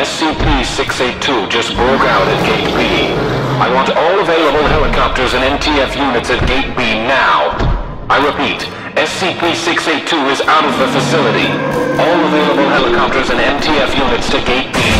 SCP-682 just broke out at Gate B. I want all available helicopters and NTF units at Gate B now. I repeat, SCP-682 is out of the facility. All available helicopters and NTF units to Gate B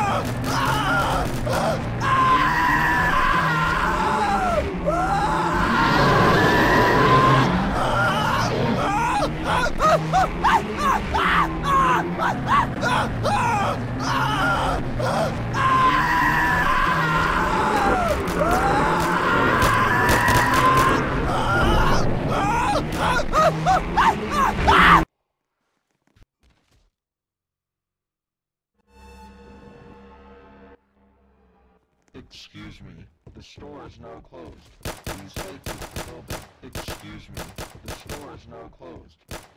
Excuse me, the store is now closed. Please exit the building. Excuse me, the store is now closed.